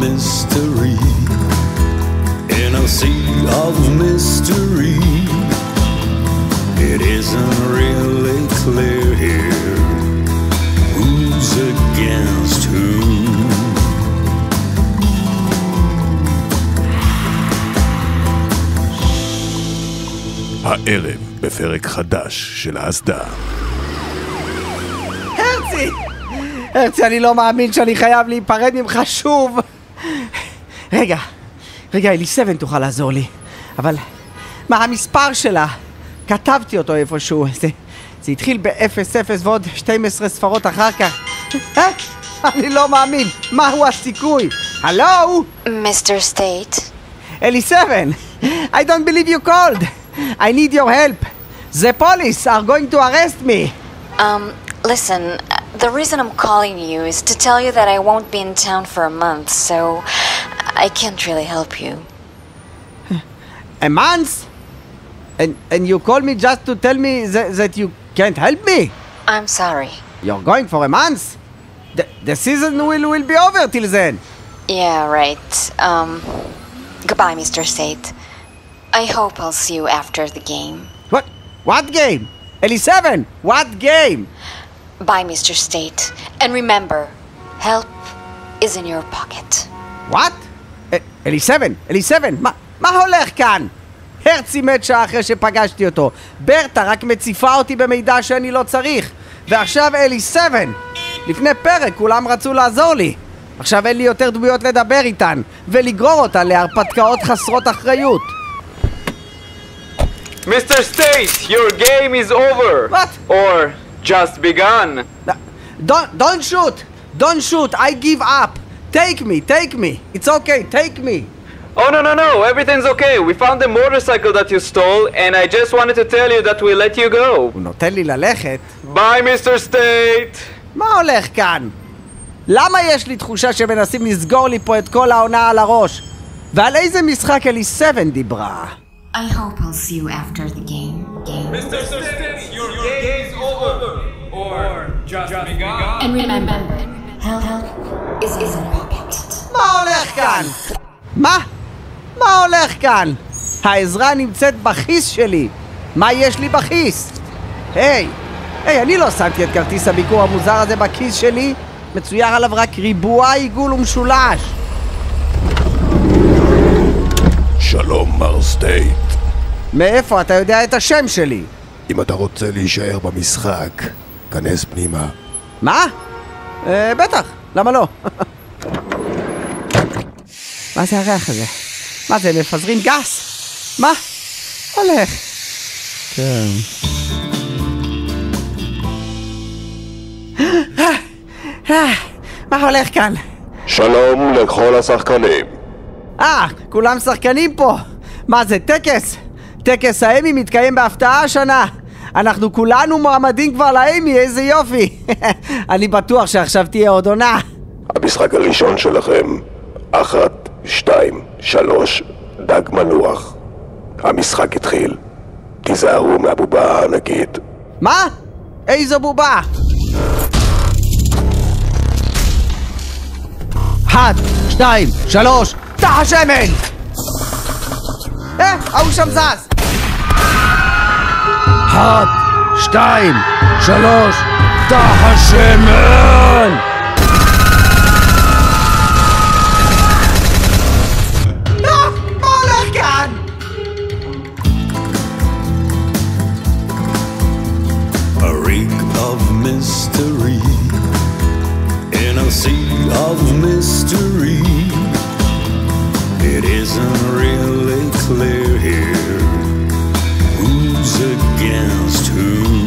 mystery. In a sea of mystery, it isn't really clear here who's against who. הערב בפרק חדש של האסדה. הרצי! הרצי, אני לא מאמין שאני חייב להיפרד ממך שוב. רגע, רגע, אליסבן תוכל לעזור לי. אבל מה המספר שלה? כתבתי אותו איפשהו. זה, זה התחיל ב-00 ועוד 12 ספרות אחר כך. אה? אני לא מאמין. מהו הסיכוי? הלו? Mr. State, אליסבן! I don't believe you called! I need your help! The police are going to arrest me! um, listen, the reason I'm calling you is to tell you that I won't be in town for a month, so I can't really help you. A month? And, and you call me just to tell me that, that you can't help me? I'm sorry. You're going for a month? The, the season will, will be over till then. Yeah, right. Um, goodbye, Mr. State. I hope I'll see you after the game. What? What game? Ellie7! What game? Bye, Mr. State. And remember, help is in your pocket. What? אלי7, אלי7, מה, מה הולך כאן? הרצי מת שעה אחרי שפגשתי אותו. ברטה רק מציפה אותי במידע שאני לא צריך. ועכשיו אלי7. לפני פרק כולם רצו לעזור לי. עכשיו אין לי יותר דמויות לדבר איתן, ולגרור אותן להרפתקאות חסרות אחריות. Mr. State, your game is over. What? Or just begun. Don't, don't shoot! Don't shoot! I give up! Take me, take me! It's okay, take me! Oh no no no, everything's okay. We found the motorcycle that you stole, and I just wanted to tell you that we let you go. הוא נותן לי ללכת. Bye, Mr. State. מה הולך כאן? למה יש לי תחושה שמנסים לסגור לי פה את כל העונה על הראש? ועל איזה משחק אלי 7 דיברה? I hope I'll see you after the game. Game. And remember, help, help is in your pocket. מה הולך כאן? מה? מה הולך כאן? העזרה נמצאת בכיס שלי. מה יש לי בכיס? היי, היי, אני לא שמתי את כרטיס הביקור המוזר הזה בכיס שלי. מצויר עליו רק ריבוע, עיגול ומשולש. שלום, מר סטייט. מאיפה אתה יודע את השם שלי? אם אתה רוצה להישאר במשחק, כנס פנימה. מה? אה, בטח, למה לא? מה זה הריח הזה? מה זה, מפזרים גס? מה? הולך. כן. מה הולך כאן? שלום לכל השחקנים. אה, כולם שחקנים פה. מה זה, טקס? טקס האמי מתקיים בהפתעה השנה. אנחנו כולנו מועמדים כבר לאמי, איזה יופי. אני בטוח שעכשיו תהיה עוד עונה. המשחק הראשון שלכם, אחת, שתיים, שלוש, דג מנוח. המשחק התחיל. תיזהרו מהבובה הענקית. מה? איזו בובה? אחת, שתיים, שלוש, פתח השמן! Hä? Ausham saß! Hart, Stein, Schalosch, da A of mystery in a sea of mystery. It isn't real here. Who's against who?